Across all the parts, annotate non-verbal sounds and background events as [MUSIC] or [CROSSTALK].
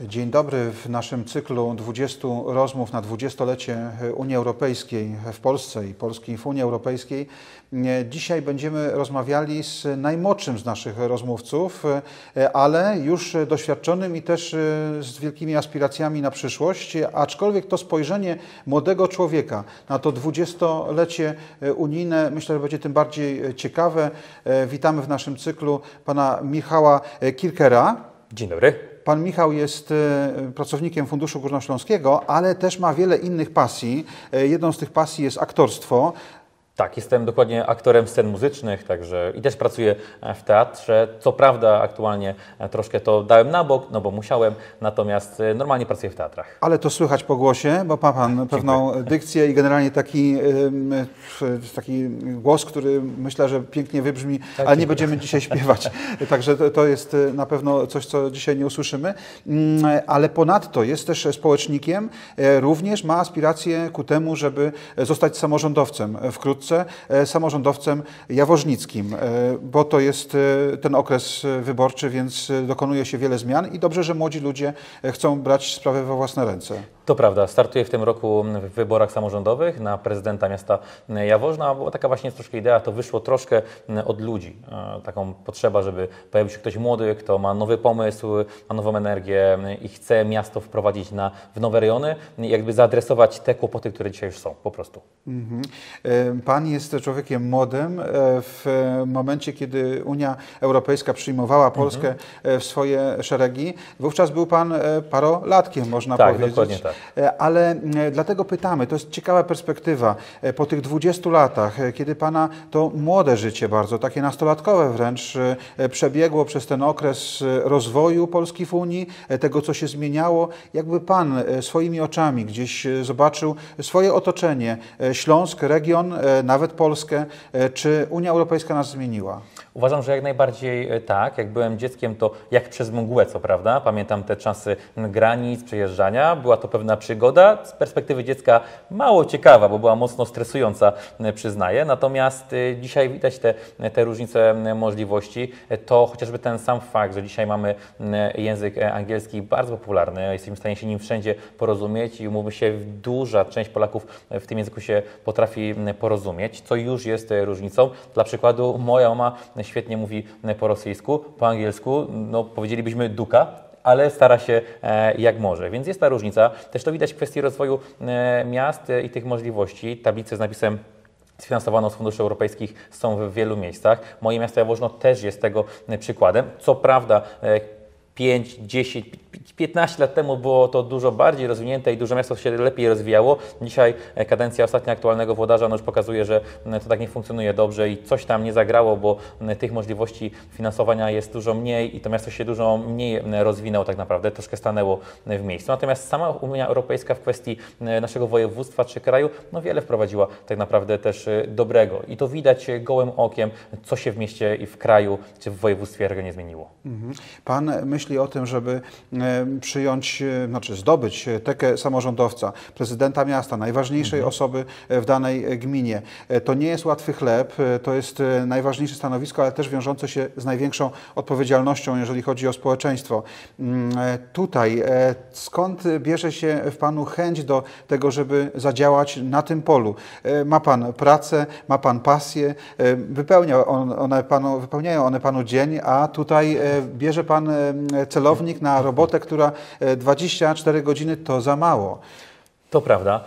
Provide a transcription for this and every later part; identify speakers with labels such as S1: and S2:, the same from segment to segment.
S1: Dzień dobry w naszym cyklu 20 rozmów na dwudziestolecie Unii Europejskiej w Polsce i Polski w Unii Europejskiej. Dzisiaj będziemy rozmawiali z najmłodszym z naszych rozmówców, ale już doświadczonym i też z wielkimi aspiracjami na przyszłość, aczkolwiek to spojrzenie młodego człowieka na to dwudziestolecie unijne myślę, że będzie tym bardziej ciekawe. Witamy w naszym cyklu pana Michała Kirkera.
S2: Dzień dobry.
S1: Pan Michał jest e, pracownikiem Funduszu Górnośląskiego, ale też ma wiele innych pasji. E, jedną z tych pasji jest aktorstwo.
S2: Tak, jestem dokładnie aktorem scen muzycznych, także i też pracuję e, w teatrze. Co prawda aktualnie e, troszkę to dałem na bok, no bo musiałem, natomiast e, normalnie pracuję w teatrach.
S1: Ale to słychać po głosie, bo ma Pan pewną Dziękuję. dykcję i generalnie taki, taki głos, który myślę, że pięknie wybrzmi, tak, ale nie będziemy dzisiaj śpiewać. [LAUGHS] Także to, to jest na pewno coś, co dzisiaj nie usłyszymy. Mm, ale ponadto jest też społecznikiem, również ma aspiracje ku temu, żeby zostać samorządowcem wkrótce wkrótce e, samorządowcem jaworznickim, e, bo to jest e, ten okres wyborczy, więc dokonuje się wiele zmian i dobrze, że młodzi ludzie chcą brać sprawę we własne ręce.
S2: To prawda. Startuję w tym roku w wyborach samorządowych na prezydenta miasta Jaworzna. Była taka właśnie troszkę idea, to wyszło troszkę od ludzi. Taką potrzeba, żeby pojawił się ktoś młody, kto ma nowy pomysł, ma nową energię i chce miasto wprowadzić na, w nowe rejony jakby zaadresować te kłopoty, które dzisiaj już są, po prostu. Mhm.
S1: Pan jest człowiekiem młodym. E, w momencie, kiedy Unia Europejska przyjmowała Polskę mhm. w swoje szeregi, wówczas był Pan e, parolatkiem, można
S2: tak,
S1: powiedzieć.
S2: Dokładnie tak.
S1: Ale dlatego pytamy, to jest ciekawa perspektywa. Po tych 20 latach, kiedy Pana to młode życie bardzo, takie nastolatkowe wręcz, przebiegło przez ten okres rozwoju Polski w Unii, tego, co się zmieniało, jakby Pan swoimi oczami gdzieś zobaczył swoje otoczenie, Śląsk, region, nawet Polskę. E, czy Unia Europejska nas zmieniła?
S2: Uważam, że jak najbardziej e, tak. Jak byłem dzieckiem, to jak przez mgłę, co prawda. Pamiętam te czasy granic, przejeżdżania. Była to pewna przygoda. Z perspektywy dziecka mało ciekawa, bo była mocno stresująca, e, przyznaję. Natomiast dzisiaj widać te, te różnice możliwości. To chociażby ten sam fakt, że dzisiaj mamy język angielski bardzo popularny. Jesteśmy w stanie się nim wszędzie porozumieć i umówmy się, duża część Polaków w tym języku się potrafi porozumieć co już jest e, różnicą. Dla przykładu, moja mama świetnie mówi po rosyjsku, po angielsku, no powiedzielibyśmy duka, ale stara się e, jak może. Więc jest ta różnica. Też to widać w kwestii rozwoju e, miast i tych możliwości. Tablice z napisem sfinansowaną z funduszy europejskich są w wielu miejscach. Moje miasto Jaworzno też jest tego przykładem. Co prawda 5, 10, 15 lat temu było to dużo bardziej rozwinięte i dużo miasto się lepiej rozwijało. Dzisiaj e, kadencja ostatnia aktualnego włodarza no już pokazuje, że to tak nie funkcjonuje dobrze i coś tam nie zagrało, bo tych możliwości finansowania jest dużo mniej i to miasto się dużo mniej rozwinęło tak naprawdę, troszkę stanęło w miejscu. Natomiast sama Unia Europejska w kwestii naszego województwa czy kraju, no wiele wprowadziła tak naprawdę też e, dobrego i to widać gołym okiem, co się w mieście i w kraju czy w województwie regionie zmieniło.
S1: Mhm. Pan myśli myśli o tym, żeby e, przyjąć, e, znaczy zdobyć tekę samorządowca, prezydenta miasta, najważniejszej mhm. osoby w danej gminie. E, to nie jest łatwy chleb, to jest najważniejsze stanowisko, ale też wiążące się z największą odpowiedzialnością, jeżeli chodzi o społeczeństwo. Mm, tutaj skąd bierze się w Panu chęć do tego, żeby zadziałać na tym polu? Ma Pan pracę, ma Pan pasję, wypełnia one panu, wypełniają one Panu dzień, a tutaj bierze Pan celownik na robotę, która 24 e, godziny to za mało.
S2: To prawda.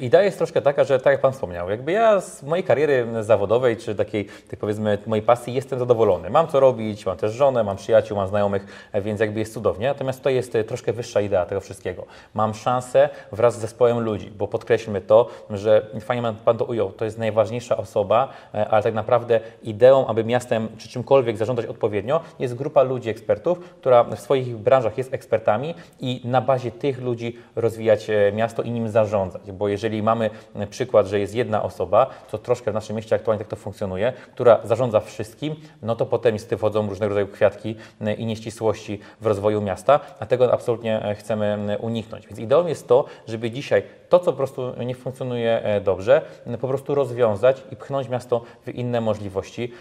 S2: Idea jest troszkę taka, że tak jak Pan wspomniał, jakby ja z mojej kariery zawodowej, czy takiej, tak powiedzmy, mojej pasji jestem zadowolony. Mam co robić, mam też żonę, mam przyjaciół, mam znajomych, więc jakby jest cudownie. Natomiast to jest troszkę wyższa idea tego wszystkiego. Mam szansę wraz z zespołem ludzi, bo podkreślmy to, że fajnie Pan to ujął, to jest najważniejsza osoba, e, ale tak naprawdę ideą, aby miastem czy czymkolwiek zarządzać odpowiednio, jest grupa ludzi, ekspertów, która w swoich branżach jest ekspertami i na bazie tych ludzi rozwijać e, miasto i nim zarządzać, bo jeżeli mamy przykład, że jest jedna osoba, co troszkę w naszym mieście aktualnie tak to funkcjonuje, która zarządza wszystkim, no to potem z tym wchodzą różnego rodzaju kwiatki e, i nieścisłości w rozwoju miasta, a tego absolutnie e, chcemy uniknąć. Więc ideą jest to, żeby dzisiaj to, co po prostu nie funkcjonuje e, dobrze, po prostu rozwiązać i pchnąć miasto w inne możliwości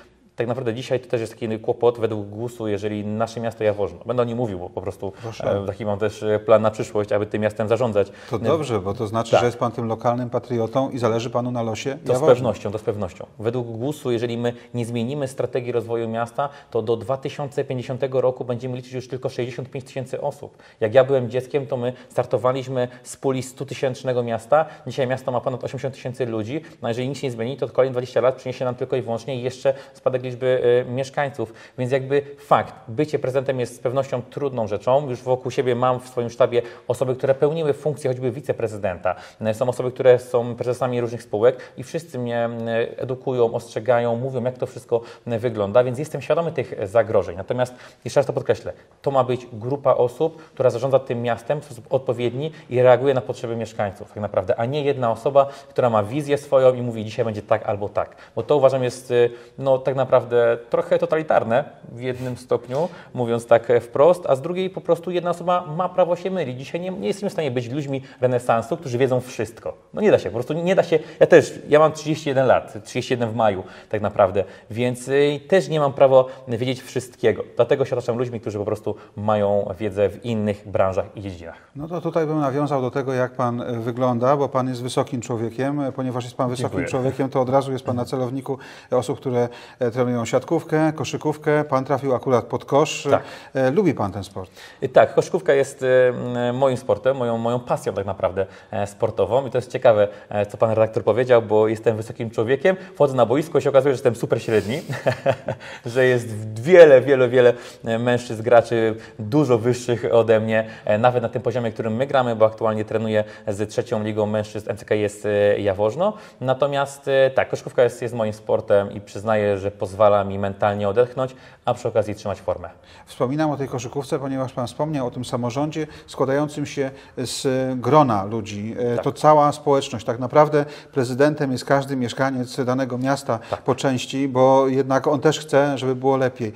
S2: tak naprawdę dzisiaj to też jest taki kłopot według GUS-u, jeżeli nasze miasto Jaworzno, będę o nim mówił, bo po prostu
S1: Proszę.
S2: e, taki mam też e, plan na przyszłość, aby tym miastem zarządzać.
S1: To dobrze, bo to znaczy,
S2: Tak.
S1: że jest pan tym lokalnym patriotą i zależy panu na losie
S2: To z
S1: Jaworzna.
S2: pewnością, to z pewnością. Według GUS-u, jeżeli my nie zmienimy strategii rozwoju miasta, to do 2050 roku będziemy liczyć już tylko 65 tysięcy osób. Jak ja byłem dzieckiem, to my startowaliśmy z puli 100 tysięcznego miasta. Dzisiaj miasto ma ponad 80 tysięcy ludzi. No jeżeli nic nie zmieni, to kolejne 20 lat przyniesie nam tylko i wyłącznie jeszcze spadek liczby y, mieszkańców. Więc jakby fakt, bycie prezydentem jest z pewnością trudną rzeczą. Już wokół siebie mam w swoim sztabie osoby, które pełniły funkcję choćby wiceprezydenta. Y, Są osoby, które są prezesami różnych spółek i wszyscy mnie y, edukują, ostrzegają, mówią, jak to wszystko wygląda, więc jestem świadomy tych zagrożeń. Natomiast jeszcze raz to podkreślę, to ma być grupa osób, która zarządza tym miastem w sposób odpowiedni i reaguje na potrzeby mieszkańców tak naprawdę, a nie jedna osoba, która ma wizję swoją i mówi dzisiaj będzie tak albo tak. Bo to uważam jest no, tak naprawdę trochę totalitarne w jednym stopniu, mówiąc tak wprost, a z drugiej po prostu jedna osoba ma prawo się mylić. Dzisiaj nie, nie jesteśmy w stanie być ludźmi renesansu, którzy wiedzą wszystko. No nie da się, po prostu nie da się. Ja też, ja mam 31 lat, 31 w maju tak naprawdę, więc y, też nie mam prawa wiedzieć wszystkiego. Dlatego się otaczam ludźmi, którzy po prostu mają wiedzę w innych branżach i dziedzinach.
S1: No to tutaj bym nawiązał do tego, jak pan e, wygląda, bo pan jest wysokim człowiekiem. E, Ponieważ jest pan wysokim
S2: Dziękuję.
S1: człowiekiem, to od razu jest pan na celowniku osób, które e, trenują siatkówkę, koszykówkę. Pan trafił akurat pod kosz.
S2: Tak.
S1: E, Lubi pan ten sport?
S2: Y, Tak, koszykówka jest m, moim sportem, moją, moją pasją tak naprawdę e, sportową i to jest ciekawe, e, co pan redaktor powiedział, bo jestem wysokim człowiekiem, wchodzę na boisko i się okazuje, że jestem super średni, [LAUGHS] że jest wiele, wiele, wiele e, mężczyzn, graczy dużo wyższych ode mnie, e, nawet na tym poziomie, którym my gramy, bo aktualnie trenuję z trzecią ligą mężczyzn MCK jest e, Jaworzno. Natomiast e, tak, koszykówka jest, jest moim sportem i przyznaję, że pozwala mi mentalnie odetchnąć, a przy okazji trzymać formę.
S1: Wspominam o tej koszykówce, ponieważ Pan wspomniał o tym samorządzie składającym się z grona ludzi. E,
S2: Tak.
S1: To cała społeczność. Tak naprawdę prezydentem jest każdy mieszkaniec danego miasta
S2: Tak.
S1: po części, bo jednak on też chce, żeby było lepiej.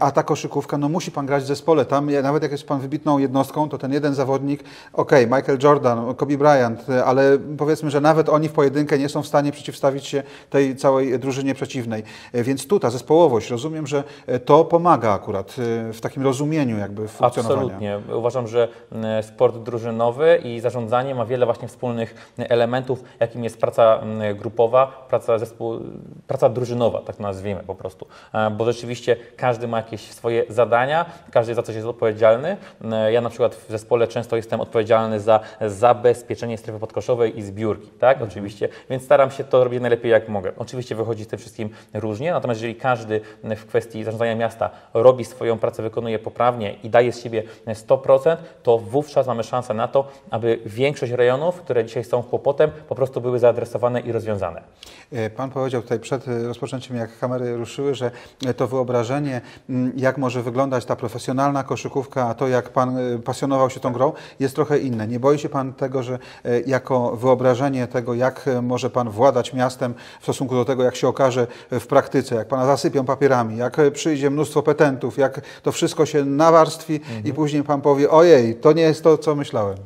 S1: A ta koszykówka, no musi Pan grać w zespole. Tam nawet jak jest Pan wybitną jednostką, to ten jeden zawodnik, okej, Michael Jordan, Kobe Bryant, e, ale powiedzmy, że nawet oni w pojedynkę nie są w stanie przeciwstawić się tej całej drużynie przeciwnej. E, Więc tu ta zespołowość, rozumiem, że e, to pomaga akurat e, w takim rozumieniu jakby funkcjonowania.
S2: Absolutnie. Uważam, że mm, sport drużynowy i zarządzanie ma wiele właśnie wspólnych elementów, jakim jest praca mm, grupowa, praca zespół, praca drużynowa, tak to nazwijmy po prostu. E, Bo rzeczywiście każdy ma jakieś swoje zadania, każdy za coś jest odpowiedzialny. E, Ja na przykład w zespole często jestem odpowiedzialny za zabezpieczenie strefy podkoszowej i zbiórki, tak? Oczywiście, więc staram się to robić najlepiej jak mogę. Oczywiście wychodzi z tym wszystkim różnie, natomiast jeżeli każdy w kwestii zarządzania miasta robi swoją pracę, wykonuje poprawnie i daje z siebie 100%, to wówczas mamy szansę na to, aby większość rejonów, które dzisiaj są kłopotem, po prostu były zaadresowane i rozwiązane.
S1: E, Pan powiedział tutaj przed rozpoczęciem, jak kamery ruszyły, że e, to wyobrażenie, m, jak może wyglądać ta profesjonalna koszykówka, a to jak Pan e, pasjonował się tą grą, jest trochę inne. Nie boi się Pan tego, że jako wyobrażenie tego, jak może Pan władać miastem w stosunku do tego, jak się okaże w praktyce, jak Pana zasypią papierami, jak e, przyjdzie mnóstwo petentów, jak to wszystko się nawarstwi i później Pan powie, ojej, to nie jest to, co myślałem.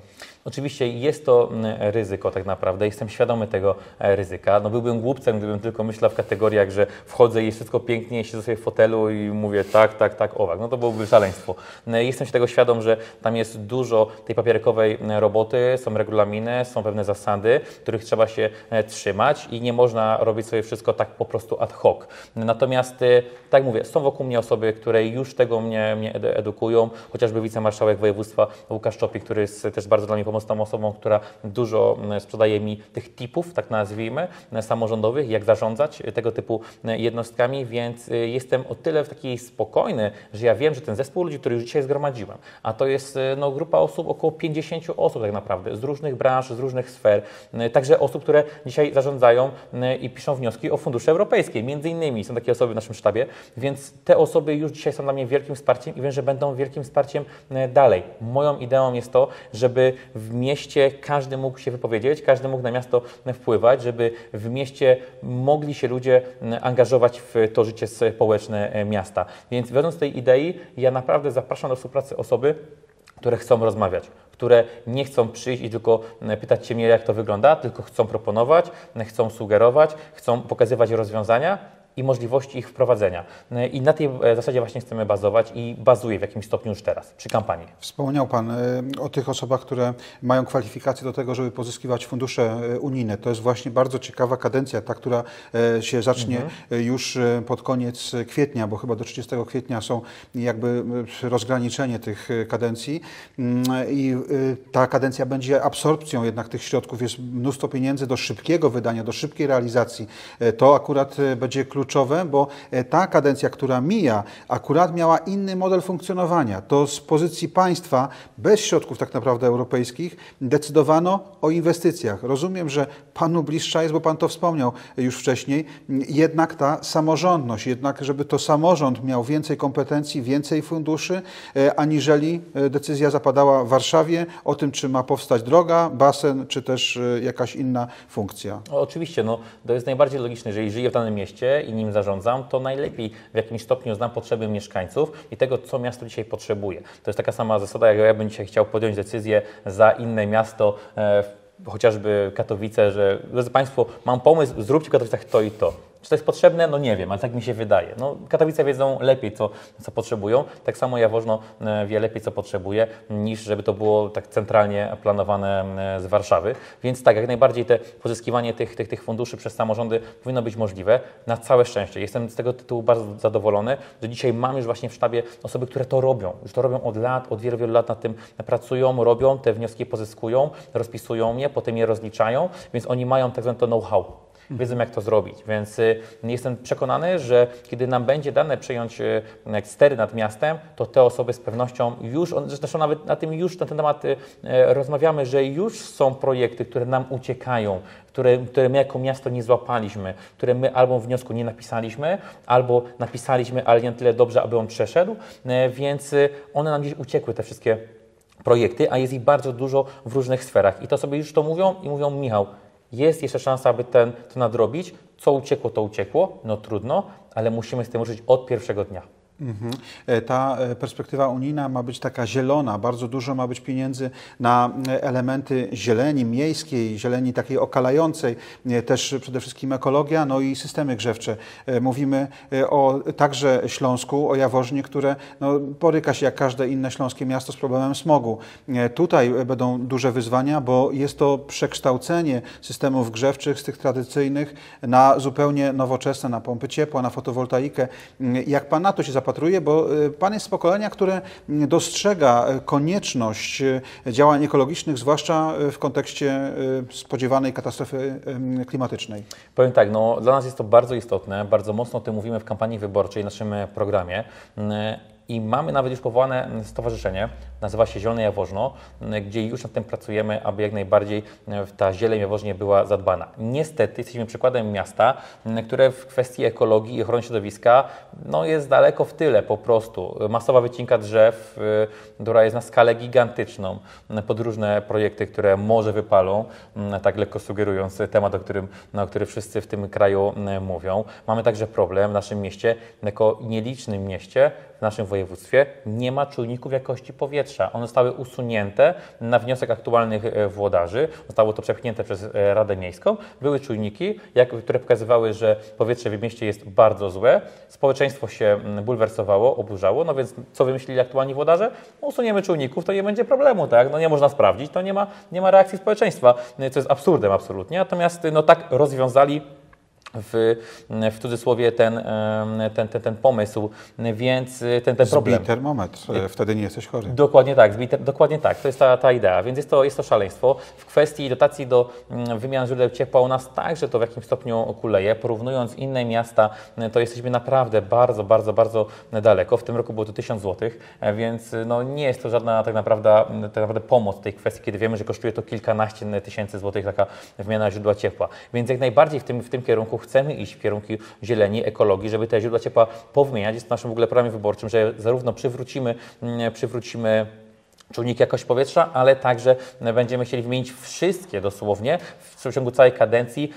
S2: Oczywiście jest to ryzyko tak naprawdę, jestem świadomy tego e, ryzyka. No byłbym głupcem, gdybym tylko myślał w kategoriach, że wchodzę i jest wszystko pięknie, siedzę sobie w fotelu i mówię tak, tak, tak, owak. No to byłoby szaleństwo. E, Jestem się tego świadom, że tam jest dużo tej papierkowej e, roboty, są regulaminy, są pewne zasady, których trzeba się trzymać i nie można robić sobie wszystko tak po prostu ad hoc. Natomiast, tak mówię, są wokół mnie osoby, które już tego mnie, mnie edu- edukują, chociażby wicemarszałek województwa Łukasz Czopik, który jest też bardzo dla mnie pomocną osobą, która dużo m, sprzedaje mi tych tipów, tak nazwijmy, m, samorządowych, jak zarządzać e, tego typu m, jednostkami, więc e, jestem o tyle w takiej spokojny, że ja wiem, że ten zespół ludzi, który już dzisiaj zgromadziłem, a to jest e, no, grupa osób, około 50 osób tak naprawdę, z różnych branż, z różnych sfer, także osób, które dzisiaj zarządzają i piszą wnioski o fundusze europejskie, między innymi są takie osoby w naszym sztabie, więc te osoby już dzisiaj są dla mnie wielkim wsparciem i wiem, że będą wielkim wsparciem e, dalej. Moją ideą jest to, żeby w mieście każdy mógł się wypowiedzieć, każdy mógł na miasto wpływać, żeby w mieście mogli się ludzie angażować w to życie społeczne e, miasta. Więc wiodąc tej idei, ja naprawdę zapraszam do współpracy osoby, które chcą rozmawiać, które nie chcą przyjść i tylko pytać się mnie, jak to wygląda, tylko chcą proponować, chcą sugerować, chcą pokazywać rozwiązania i możliwości ich wprowadzenia. E, I na tej e, zasadzie właśnie chcemy bazować i bazuje w jakimś stopniu już teraz przy kampanii.
S1: Wspomniał Pan e, o tych osobach, które mają kwalifikacje do tego, żeby pozyskiwać fundusze unijne. To jest właśnie bardzo ciekawa kadencja, ta, która się zacznie e, już pod koniec kwietnia, bo chyba do 30 kwietnia są jakby rozgraniczenie tych kadencji Mm, i ta kadencja będzie absorpcją jednak tych środków. Jest mnóstwo pieniędzy do szybkiego wydania, do szybkiej realizacji. To akurat będzie kluczowe, bo e, ta kadencja, która mija, akurat miała inny model funkcjonowania. To z pozycji państwa, bez środków tak naprawdę europejskich, decydowano o inwestycjach. Rozumiem, że panu bliższa jest, bo pan to wspomniał już wcześniej, jednak ta samorządność, jednak żeby to samorząd miał więcej kompetencji, więcej funduszy, e, aniżeli e, decyzja zapadała w Warszawie o tym, czy ma powstać droga, basen, czy też e, jakaś inna funkcja.
S2: No, oczywiście, no, to jest najbardziej logiczne, jeżeli żyję w danym mieście i nim zarządzam, to najlepiej w jakimś stopniu znam potrzeby mieszkańców i tego, co miasto dzisiaj potrzebuje. To jest taka sama zasada, jak ja bym dzisiaj chciał podjąć decyzję za inne miasto, e, chociażby Katowice, że drodzy Państwo, mam pomysł, zróbcie w Katowicach to i to. Czy to jest potrzebne? No nie wiem, ale tak mi się wydaje. No, Katowice wiedzą lepiej, co, co potrzebują. Tak samo Jaworzno e, wie lepiej, co potrzebuje, niż żeby to było tak centralnie planowane z Warszawy. Więc tak, jak najbardziej te pozyskiwanie tych, tych, tych funduszy przez samorządy powinno być możliwe. Na całe szczęście. Jestem z tego tytułu bardzo zadowolony, że dzisiaj mam już właśnie w sztabie osoby, które to robią. Już to robią od lat, od wielu, wielu lat nad tym pracują, robią, te wnioski pozyskują, rozpisują je, potem je rozliczają, więc oni mają tak zwane to know-how wiedzą jak to zrobić. Więc y, jestem przekonany, że kiedy nam będzie dane przejąć y, stery nad miastem, to te osoby z pewnością już, zresztą nawet na tym już na ten temat y, rozmawiamy, że już są projekty, które nam uciekają, które, które my jako miasto nie złapaliśmy, które my albo wniosku nie napisaliśmy, albo napisaliśmy, ale nie tyle dobrze, aby on przeszedł, więc one nam gdzieś uciekły, te wszystkie projekty, a jest ich bardzo dużo w różnych sferach. I to sobie już to mówią i mówią, Michał, jest jeszcze szansa, aby ten, to nadrobić. Co uciekło, to uciekło. No trudno, ale musimy z tym ruszyć od pierwszego dnia.
S1: Mhm. E, Ta e, perspektywa unijna ma być taka zielona, bardzo dużo ma być pieniędzy na e, elementy zieleni miejskiej, zieleni takiej okalającej, też przede wszystkim ekologia, no i systemy grzewcze. Mówimy o także Śląsku, o Jaworznie, które no, boryka się jak każde inne śląskie miasto z problemem smogu. Tutaj będą duże wyzwania, bo jest to przekształcenie systemów grzewczych z tych tradycyjnych na zupełnie nowoczesne, na pompy ciepła, na fotowoltaikę. Jak Pan na to się zapatruje? Bo y, Pan jest z pokolenia, które mm, dostrzega y, konieczność y, działań ekologicznych, zwłaszcza w kontekście spodziewanej katastrofy klimatycznej.
S2: Powiem tak, no, dla nas jest to bardzo istotne, bardzo mocno o tym mówimy w kampanii wyborczej, w naszym programie. Mm, I mamy nawet już powołane mm, stowarzyszenie, nazywa się Zielone Jaworzno, mm, gdzie już nad tym pracujemy, aby jak najbardziej e, ta zieleń Jaworznie była zadbana. Niestety jesteśmy przykładem miasta, które w kwestii ekologii i ochrony środowiska no, jest daleko w tyle po prostu. Masowa wycinka drzew, y, która jest na skalę gigantyczną, pod różne projekty, które może wypalą, tak lekko sugerując temat, o którym, no, o którym wszyscy w tym kraju mówią. Mamy także problem w naszym mieście, jako nielicznym mieście, w naszym województwie nie ma czujników jakości powietrza. One zostały usunięte na wniosek aktualnych e, włodarzy. Zostało to przepchnięte przez e, Radę Miejską. Były czujniki, które pokazywały, że powietrze w mieście jest bardzo złe. Społeczeństwo się bulwersowało, oburzało. No więc co wymyślili aktualni włodarze? No, usuniemy czujników, to nie będzie problemu, tak? No nie można sprawdzić, to nie ma, nie ma reakcji społeczeństwa, e, co jest absurdem absolutnie. Natomiast no tak rozwiązali w, w cudzysłowie ten, ten, ten, ten pomysł, więc ten, ten problem.
S1: Zbij termometr, e, wtedy nie jesteś chory.
S2: Dokładnie tak, zbite, dokładnie tak, to jest ta, ta idea, więc jest to, jest to szaleństwo. W kwestii dotacji do mm, wymian źródeł ciepła u nas także to w jakimś stopniu kuleje. Porównując inne miasta, y, to jesteśmy naprawdę bardzo, bardzo, bardzo daleko. W tym roku było to 1000 zł, e, więc no, nie jest to żadna tak naprawdę, tak naprawdę pomoc w tej kwestii, kiedy wiemy, że kosztuje to kilkanaście tysięcy złotych taka wymiana źródła ciepła. Więc jak najbardziej w tym, w tym kierunku chcemy iść w kierunku zieleni, ekologii, żeby te źródła ciepła powymieniać. Jest naszym w ogóle programie wyborczym, że zarówno przywrócimy, mm, przywrócimy czujnik jakości powietrza, ale także będziemy chcieli wymienić wszystkie dosłownie w ciągu całej kadencji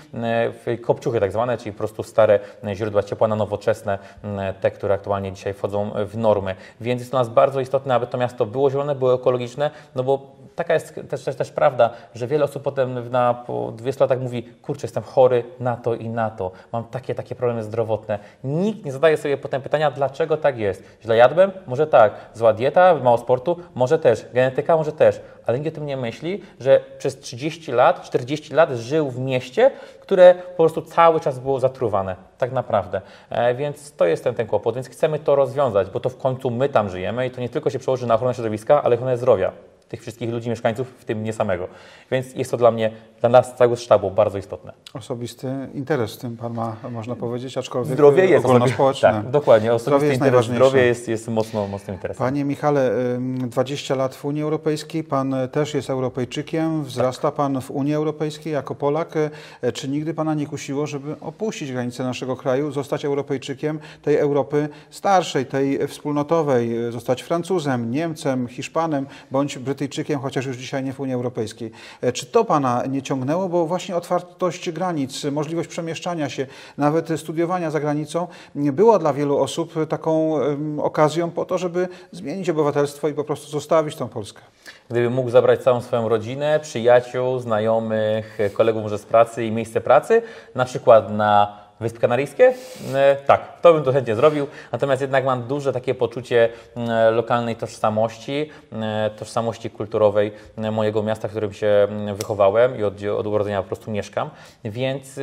S2: w kopciuchy tak zwane, czyli po prostu stare źródła ciepła na nowoczesne, m, te, które aktualnie dzisiaj wchodzą w normy. Więc jest dla nas bardzo istotne, aby to miasto było zielone, było ekologiczne, no bo taka jest też, też, też prawda, że wiele osób potem na, po 20 latach mówi, kurczę, jestem chory na to i na to, mam takie, takie problemy zdrowotne. Nikt nie zadaje sobie potem pytania, dlaczego tak jest. Źle jadłem? Może tak. Zła dieta, mało sportu? Może też. Genetyka? Może też. Ale nikt o tym nie myśli, że przez 30 lat, 40 lat żył w mieście, które po prostu cały czas było zatruwane, tak naprawdę. E, więc to jest ten, ten kłopot, więc chcemy to rozwiązać, bo to w końcu my tam żyjemy i to nie tylko się przełoży na ochronę środowiska, ale ochronę zdrowia tych wszystkich ludzi, mieszkańców, w tym mnie samego. Więc jest to dla mnie, dla nas całego sztabu bardzo istotne.
S1: Osobisty interes w tym Pan ma, można powiedzieć, aczkolwiek
S2: zdrowie jest
S1: ogólnospołeczne.
S2: Tak, dokładnie. Osobisty
S1: zdrowie jest
S2: interes,
S1: najważniejsze.
S2: zdrowie jest, jest mocno, mocnym interesem.
S1: Panie Michale, ym, 20 lat w Unii Europejskiej, Pan też jest Europejczykiem, wzrasta Pan w Unii Europejskiej jako Polak. E, Czy nigdy Pana nie kusiło, żeby opuścić granice naszego kraju, zostać Europejczykiem tej Europy starszej, tej wspólnotowej, e, zostać Francuzem, Niemcem, Hiszpanem bądź Brytyjczykiem, chociaż już dzisiaj nie w Unii Europejskiej? E, Czy to Pana nie ciągnęło? Bo właśnie otwartość granic, możliwość przemieszczania się, nawet studiowania za granicą było dla wielu osób taką okazją po to, żeby zmienić obywatelstwo i po prostu zostawić tą Polskę.
S2: Gdybym mógł zabrać całą swoją rodzinę, przyjaciół, znajomych, kolegów może z pracy i miejsce pracy, na przykład na Wyspy Kanaryjskie? E, Tak, to bym to chętnie zrobił. Natomiast jednak mam duże takie poczucie e, lokalnej tożsamości, e, tożsamości kulturowej mojego miasta, w którym się wychowałem i od, od urodzenia po prostu mieszkam, więc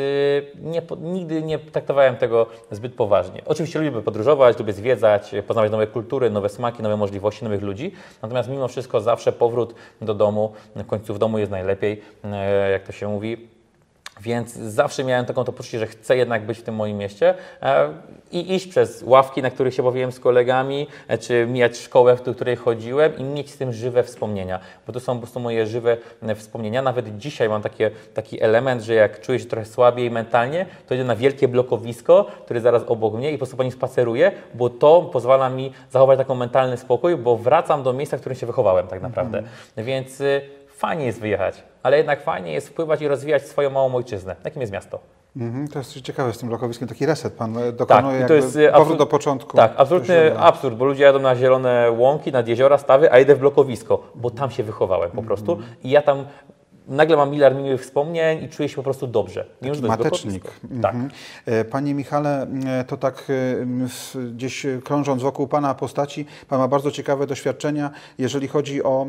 S2: nie, nigdy nie traktowałem tego zbyt poważnie. Oczywiście lubię podróżować, lubię zwiedzać, poznawać nowe kultury, nowe smaki, nowe możliwości, nowych ludzi, natomiast mimo wszystko zawsze powrót do domu, w końcu w domu jest najlepiej, jak to się mówi. Więc zawsze miałem taką to poczucie, że chcę jednak być w tym moim mieście e, i iść przez ławki, na których się bawiłem z kolegami, e, czy mijać szkołę, w której chodziłem i mieć z tym żywe wspomnienia, bo to są po prostu moje żywe wspomnienia. Nawet dzisiaj mam takie, taki element, że jak czuję się trochę słabiej mentalnie, to idę na wielkie blokowisko, które zaraz obok mnie i po prostu po nim spaceruję, bo to pozwala mi zachować taką mentalny spokój, bo wracam do miejsca, w którym się wychowałem tak naprawdę. Więc y, fajnie jest wyjechać, ale jednak fajnie jest wpływać i rozwijać swoją małą ojczyznę. Jakim jest miasto?
S1: Mhm, to jest ciekawe z tym blokowiskiem, taki reset Pan e, dokonuje,
S2: i to jest, y,
S1: powrót do początku.
S2: Tak, absolutny absurd, bo ludzie jadą na zielone łąki, nad jeziora, stawy, a idę w blokowisko, bo tam się wychowałem po prostu
S1: Mhm.
S2: i ja tam nagle mam miliard miłych wspomnień i czuję się po prostu dobrze. To jest
S1: Matecznik.
S2: Tak.
S1: Mhm. E, Panie Michale, e, to tak e, gdzieś krążąc wokół Pana postaci, Pan ma bardzo ciekawe doświadczenia, jeżeli chodzi o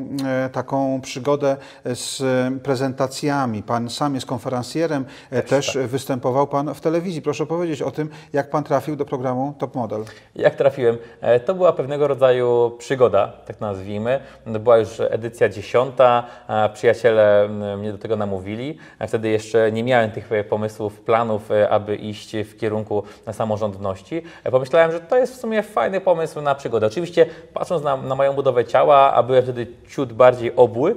S1: taką przygodę z prezentacjami. Pan sam jest konferencjerem, e, też
S2: tak.
S1: występował Pan w telewizji. Proszę powiedzieć o tym, jak Pan trafił do programu Top Model.
S2: Jak trafiłem? To była pewnego rodzaju przygoda, tak nazwijmy. Była już edycja dziesiąta. Przyjaciele mnie do tego namówili. Wtedy jeszcze nie miałem tych e, pomysłów, planów, e, aby iść w kierunku samorządności. E, Pomyślałem, że to jest w sumie fajny pomysł na przygodę. Oczywiście patrząc na, na moją budowę ciała, a byłem wtedy ciut bardziej obły,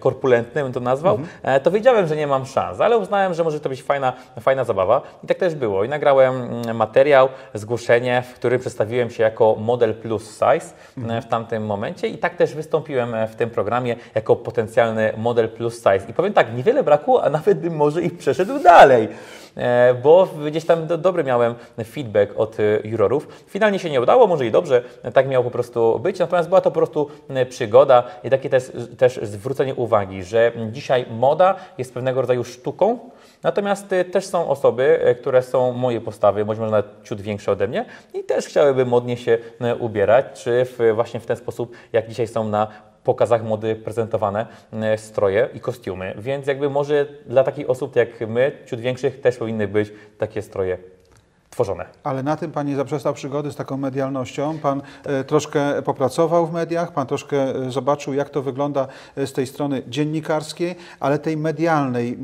S2: korpulentny bym to nazwał, e, to wiedziałem, że nie mam szans, ale uznałem, że może to być fajna, fajna zabawa. I tak też było. I nagrałem mm, materiał, zgłoszenie, w którym przedstawiłem się jako model plus size e, w tamtym momencie i tak też wystąpiłem w tym programie jako potencjalny model plus size. I powiem tak, niewiele brakło, a nawet bym może i przeszedł dalej. E, Bo gdzieś tam do, dobry miałem feedback od e, jurorów. Finalnie się nie udało, może i dobrze, tak miało po prostu być. Natomiast była to po prostu e, przygoda i takie też, też zwrócenie uwagi, że dzisiaj moda jest pewnego rodzaju sztuką, Natomiast też są osoby, które są moje postawy, bądź może nawet ciut większe ode mnie i też chciałyby modnie się ubierać, czy w, właśnie w ten sposób, jak dzisiaj są na pokazach mody prezentowane y, stroje i kostiumy. Więc jakby może dla takich osób jak my, ciut większych, też powinny być takie stroje tworzone.
S1: Ale na tym Pan nie zaprzestał przygody z taką medialnością. Pan e, troszkę popracował w mediach, Pan troszkę e, zobaczył, jak to wygląda e, z tej strony dziennikarskiej, ale tej medialnej,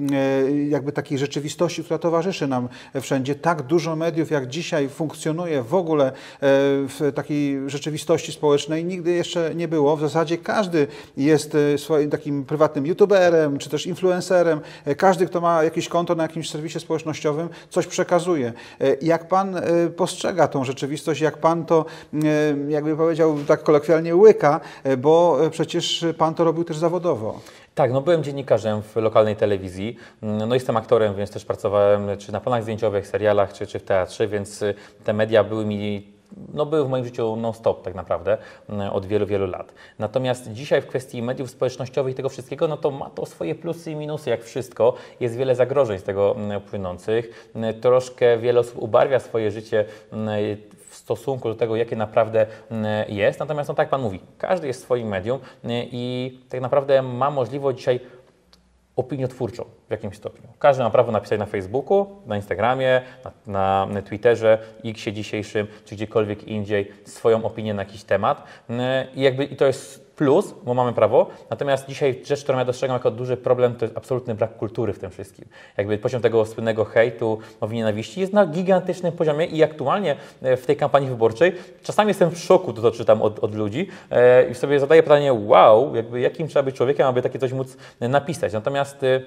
S1: jakby takiej rzeczywistości, która towarzyszy nam wszędzie. Tak dużo mediów, jak dzisiaj funkcjonuje w ogóle w takiej rzeczywistości społecznej, nigdy jeszcze nie było. W zasadzie każdy jest swoim takim prywatnym youtuberem, czy też influencerem. Każdy, kto ma jakieś konto na jakimś serwisie społecznościowym, coś przekazuje. E, Jak Pan e, postrzega tą rzeczywistość, jak Pan to, e, jakby powiedział tak kolokwialnie, łyka, e, bo przecież Pan to robił też zawodowo.
S2: Tak, no byłem dziennikarzem w lokalnej telewizji, Mm, no jestem aktorem, więc też pracowałem czy na planach zdjęciowych, serialach, czy, czy w teatrze, więc y, te media były mi no, był w moim życiu non-stop tak naprawdę mm, od wielu, wielu lat. Natomiast dzisiaj w kwestii mediów społecznościowych i tego wszystkiego, no to ma to swoje plusy i minusy, jak wszystko. Jest wiele zagrożeń z tego mm, płynących. Mm, Troszkę wiele osób ubarwia swoje życie w stosunku do tego, jakie naprawdę jest. Natomiast, no tak Pan mówi, każdy jest swoim medium i tak naprawdę ma możliwość dzisiaj opiniotwórczą w jakimś stopniu. Każdy ma prawo napisać na Facebooku, na Instagramie, na, na Twitterze, Xie dzisiejszym, czy gdziekolwiek indziej swoją opinię na jakiś temat. I, jakby, I to jest plus, bo mamy prawo. Natomiast dzisiaj rzecz, którą ja dostrzegam jako duży problem, to jest absolutny brak kultury w tym wszystkim. Jakby poziom tego słynnego hejtu, mowy nienawiści jest na gigantycznym poziomie i aktualnie e, w tej kampanii wyborczej czasami jestem w szoku, to co czytam od, od ludzi e, i sobie zadaję pytanie, wow, jakby jakim trzeba być człowiekiem, aby takie coś móc napisać. Natomiast e,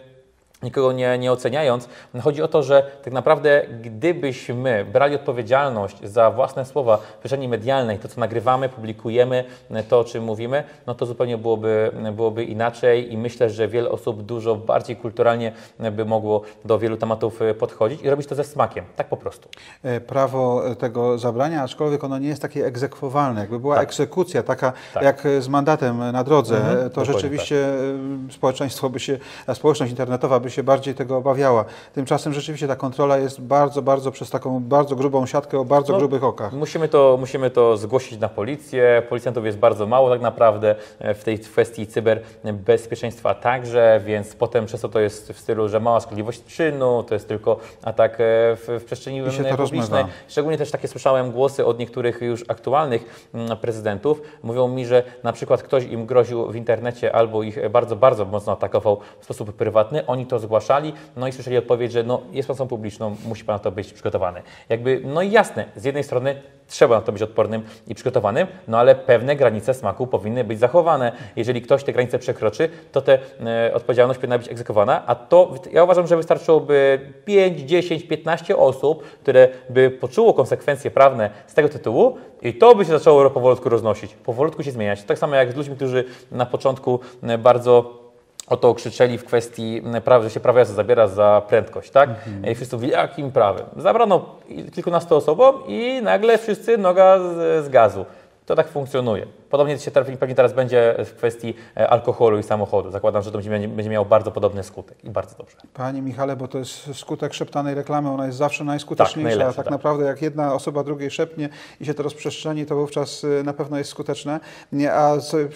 S2: nikogo nie, nie oceniając, chodzi o to, że tak naprawdę gdybyśmy brali odpowiedzialność za własne słowa w przestrzeni medialnej, to co nagrywamy, publikujemy, to o czym mówimy, no to zupełnie byłoby, byłoby inaczej i myślę, że wiele osób dużo bardziej kulturalnie by mogło do wielu tematów podchodzić i robić to ze smakiem, tak po prostu.
S1: E, prawo tego zabrania, aczkolwiek ono nie jest takie egzekwowalne. Jakby była
S2: Tak.
S1: egzekucja, taka
S2: Tak.
S1: jak z mandatem na drodze,
S2: Mhm,
S1: to rzeczywiście e, społeczeństwo by się, społeczność internetowa by się bardziej tego obawiała. Tymczasem rzeczywiście ta kontrola jest bardzo, bardzo przez taką bardzo grubą siatkę o bardzo
S2: No,
S1: grubych okach.
S2: Musimy to, musimy to zgłosić na policję. Policjantów jest bardzo mało tak naprawdę e, w tej kwestii cyberbezpieczeństwa także, więc potem przez to to jest w stylu, że mała szkodliwość czynu, to jest tylko atak e, w, w przestrzeni
S1: się
S2: publicznej.
S1: rozmywa.
S2: Szczególnie też takie słyszałem głosy od niektórych już aktualnych mm, prezydentów. Mówią mi, że na przykład ktoś im groził w internecie albo ich bardzo, bardzo mocno atakował w sposób prywatny. Oni to zgłaszali, no i słyszeli odpowiedź, że no, jest osobą publiczną, musi Pan na to być przygotowany. Jakby, no i jasne, z jednej strony trzeba na to być odpornym i przygotowanym, no ale pewne granice smaku powinny być zachowane. Jeżeli ktoś te granice przekroczy, to ta e, odpowiedzialność powinna być egzekwowana, a to ja uważam, że wystarczyłoby 5, 10, 15 osób, które by poczuło konsekwencje prawne z tego tytułu i to by się zaczęło powolutku roznosić, powolutku się zmieniać. Tak samo jak z ludźmi, którzy na początku e, bardzo o to krzyczeli w kwestii prawa, że się prawo jazdy zabiera za prędkość, tak? I wszyscy mówili, jakim prawem? Zabrano kilkunastu osobom i nagle wszyscy noga z, z gazu. To tak funkcjonuje. Podobnie się teraz- pewnie teraz będzie w kwestii e, alkoholu i samochodu. Zakładam, że to będzie, będzie miało bardzo podobny skutek i bardzo dobrze.
S1: Panie Michale, bo to jest skutek szeptanej reklamy, ona jest zawsze najskuteczniejsza.
S2: Tak,
S1: Tak, tak
S2: tak.
S1: naprawdę jak jedna osoba drugiej szepnie i się to rozprzestrzeni, to wówczas y, na pewno jest skuteczne. A sobie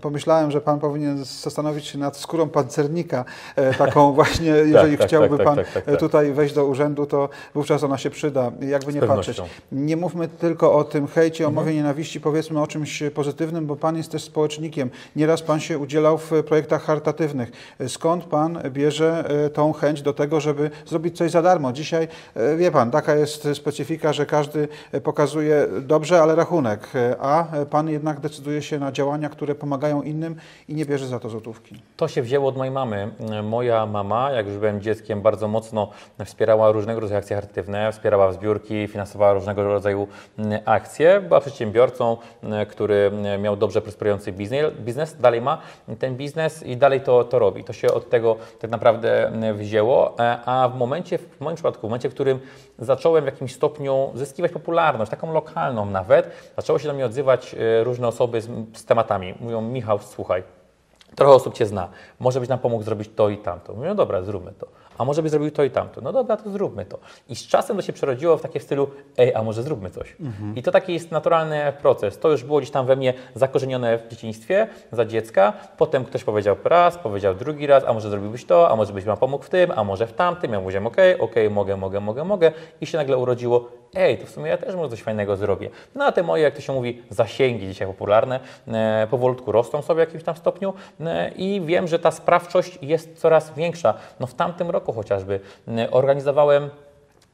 S1: pomyślałem, że Pan powinien zastanowić się nad skórą pancernika, e, taką [LAUGHS] właśnie, jeżeli
S2: tak,
S1: chciałby
S2: tak,
S1: Pan
S2: tak, tak,
S1: e,
S2: tak.
S1: tutaj wejść do urzędu, to wówczas ona się przyda, jakby nie patrzeć. Nie mówmy tylko o tym hejcie, o
S2: Mhm.
S1: mowie nienawiści, powiedzmy o czymś pozytywnym, bo Pan jest też społecznikiem. Nieraz Pan się udzielał w projektach charytatywnych. Skąd Pan bierze e, tą chęć do tego, żeby zrobić coś za darmo? Dzisiaj, e, wie Pan, taka jest specyfika, że każdy e, pokazuje dobrze, ale rachunek, a Pan jednak decyduje się na działania, które pomagają innym i nie bierze za to złotówki.
S2: To się wzięło od mojej mamy. Moja mama, jak już byłem dzieckiem, bardzo mocno wspierała różnego rodzaju akcje charytatywne, wspierała zbiórki, finansowała różnego rodzaju akcje. Była przedsiębiorcą, który miał dobrze prosperujący biznes, dalej ma ten biznes i dalej to, to robi. To się od tego tak naprawdę mm, wzięło, E, a w momencie, w moim przypadku, w momencie, w którym zacząłem w jakimś stopniu zyskiwać popularność, taką lokalną nawet, zaczęło się do mnie odzywać e, różne osoby z, z tematami. Mówią, Michał, słuchaj, Trochę osób Cię zna. Może byś nam pomógł zrobić to i tamto. Mówię, no dobra, zróbmy to. A może byś zrobił to i tamto. No dobra, to zróbmy to. I z czasem to się przerodziło w takie w stylu, ej, a może zróbmy coś. I to taki jest naturalny proces. To już było gdzieś tam we mnie zakorzenione w dzieciństwie, za dziecka. Potem ktoś powiedział raz, powiedział drugi raz, a może zrobiłbyś to, a może byś nam pomógł w tym, a może w tamtym. Ja mówiłem, okej, okej, mogę, mogę, mogę, mogę. I się nagle urodziło, ej, to w sumie ja też może coś fajnego zrobię. No a te moje, jak to się mówi, zasięgi dzisiaj popularne, e, powolutku rosną sobie w jakimś tam stopniu e, i wiem, że ta sprawczość jest coraz większa. No w tamtym roku chociażby e, organizowałem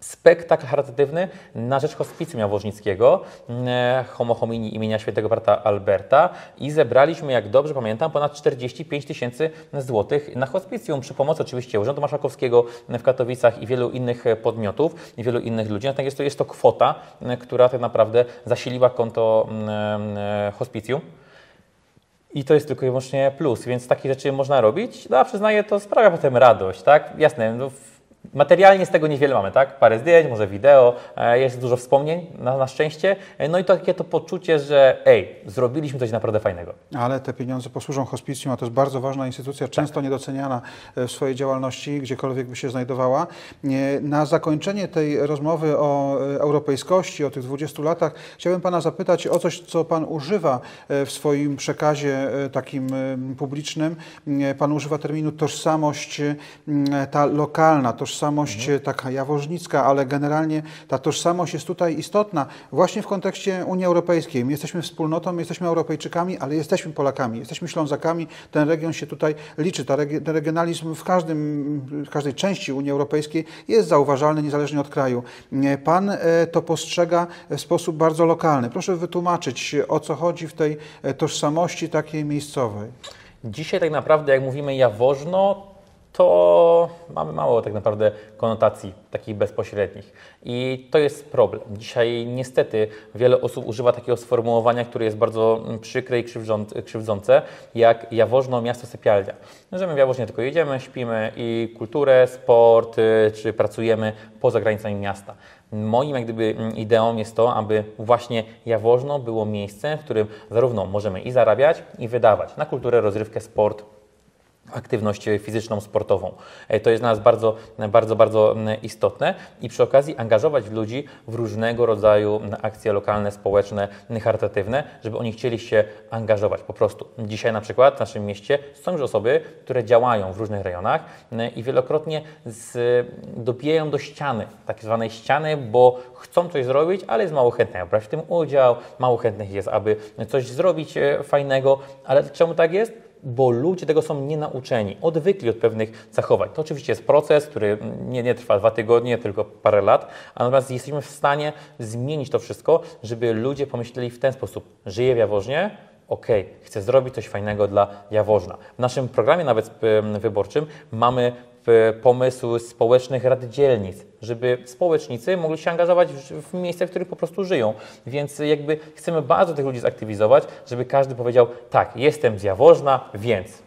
S2: spektakl charytatywny na rzecz hospicjum Jaworznickiego, e, Homo homini imienia świętego brata Alberta i zebraliśmy, jak dobrze pamiętam, ponad 45 tysięcy złotych na hospicjum przy pomocy oczywiście Urzędu Marszałkowskiego w Katowicach i wielu innych e, podmiotów i wielu innych ludzi. Natomiast jest to, jest to kwota, e, która tak naprawdę zasiliła konto mm, e, hospicjum. I to jest tylko i wyłącznie plus, więc takie rzeczy można robić. No a przyznaję, to sprawia potem radość, tak? Jasne, no, Materialnie z tego niewiele mamy, tak? Parę zdjęć, może wideo, e, jest dużo wspomnień na, na szczęście. E, No i to takie to poczucie, że ej, zrobiliśmy coś naprawdę fajnego.
S1: Ale te pieniądze posłużą hospicjum, a to jest bardzo ważna instytucja, często niedoceniana e, w swojej działalności, gdziekolwiek by się znajdowała. Na zakończenie tej rozmowy o europejskości, o tych 20 latach, chciałbym Pana zapytać o coś, co Pan używa w swoim przekazie takim publicznym. Pan używa terminu tożsamość ta lokalna, tożsamość e, taka jaworznicka, ale generalnie ta tożsamość jest tutaj istotna właśnie w kontekście Unii Europejskiej. My jesteśmy wspólnotą, my jesteśmy Europejczykami, ale jesteśmy Polakami, jesteśmy Ślązakami. Ten region się tutaj liczy. Ten regionalizm w, każdym, w każdej części Unii Europejskiej jest zauważalny niezależnie od kraju. Nie, Pan e, to postrzega w sposób bardzo lokalny. Proszę wytłumaczyć, o co chodzi w tej e, tożsamości takiej miejscowej.
S2: Dzisiaj tak naprawdę, jak mówimy Jaworzno, to mamy mało tak naprawdę konotacji takich bezpośrednich. I to jest problem. Dzisiaj niestety wiele osób używa takiego sformułowania, które jest bardzo mm, przykre i krzywdzące, jak Jaworzno, miasto sypialnia. Że my w tylko jedziemy, śpimy i kulturę, sport, y, czy pracujemy poza granicami miasta. Moim jak gdyby mm, ideą jest to, aby właśnie Jaworzno było miejscem, w którym zarówno możemy i zarabiać, i wydawać na kulturę, rozrywkę, sport, aktywność fizyczną, sportową. E, To jest dla nas bardzo, bardzo, bardzo istotne i przy okazji angażować ludzi w różnego rodzaju akcje lokalne, społeczne, charytatywne, żeby oni chcieli się angażować po prostu. Dzisiaj na przykład w naszym mieście są już osoby, które działają w różnych rejonach i wielokrotnie z, dobijają do ściany, tak zwanej ściany, bo chcą coś zrobić, ale jest mało chętnych, brać w tym udział, mało chętnych jest, aby coś zrobić e, fajnego, ale czemu tak jest? Bo ludzie tego są nienauczeni, odwykli od pewnych zachowań. To oczywiście jest proces, który nie, nie trwa dwa tygodnie, tylko parę lat, a natomiast jesteśmy w stanie zmienić to wszystko, żeby ludzie pomyśleli w ten sposób. Żyję w Jaworznie, okej, chcę zrobić coś fajnego dla Jaworzna. W naszym programie nawet wyborczym mamy e, pomysł społecznych rad dzielnic, żeby społecznicy mogli się angażować w, w miejsca, w których po prostu żyją. Więc jakby chcemy bardzo tych ludzi zaktywizować, żeby każdy powiedział, tak, jestem z Jaworzna, więc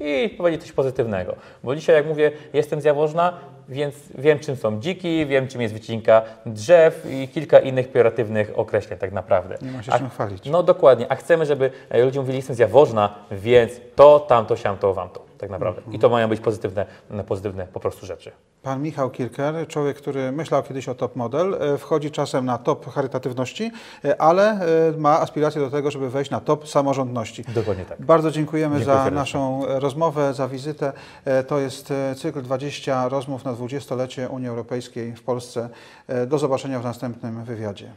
S2: i powiedzieć coś pozytywnego. Bo dzisiaj, jak mówię, jestem z Jaworzna, więc wiem, czym są dziki, wiem, czym jest wycinka drzew i kilka innych pejoratywnych określeń tak naprawdę.
S1: Nie ma się
S2: A-
S1: czym chwalić.
S2: No dokładnie, a chcemy, żeby ludzie mówili, jestem z Jaworzna, więc to, tamto, siamto, wamto, tak naprawdę. I to mają być pozytywne, pozytywne po prostu rzeczy.
S1: Pan Michał Kirker, człowiek, który myślał kiedyś o top model, e, wchodzi czasem na top charytatywności, e, ale e, ma aspiracje do tego, żeby wejść na top samorządności.
S2: Dokładnie tak.
S1: Bardzo dziękujemy
S2: Dziękuję
S1: za
S2: serdecznie.
S1: naszą rozmowę, za wizytę. To jest cykl 20 rozmów na 20-lecie Unii Europejskiej w Polsce. Do zobaczenia w następnym wywiadzie.